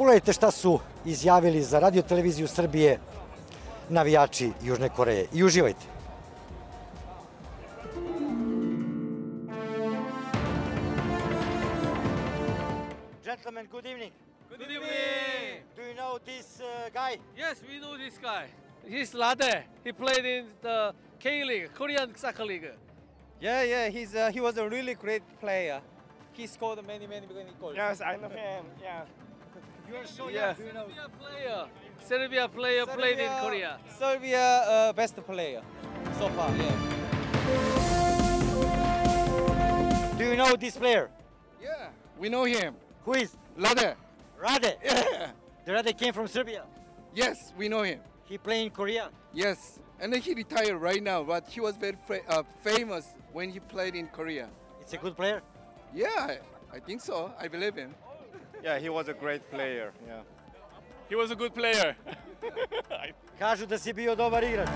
Pogledajte šta su izjavili za radio televiziju Srbije navijači Južne Koreje i uživajte. Gentlemen, good evening. Good evening. Do you know this uh, guy? Yes, we know this guy. He's Lade. He played in the K League, Korean Soccer League. Yeah, yeah, he's uh, he was a really great player. He scored many, many, many goals. Yes, I know him. Yeah. You are so Yeah. Do you know? Serbia player. Serbia player played in Korea. Serbia uh, best player so far. Yeah. Do you know this player? Yeah, we know him. Who is? Lade. Rade. Yeah. The Rade came from Serbia. Yes, we know him. He played in Korea. Yes, and then he retired right now, but he was very uh, famous when he played in Korea. It's a good player. Yeah, I, I think so. I believe him. Yeah, he was a great player. Yeah. He was a good player. Kažu da si bio dobar igrač.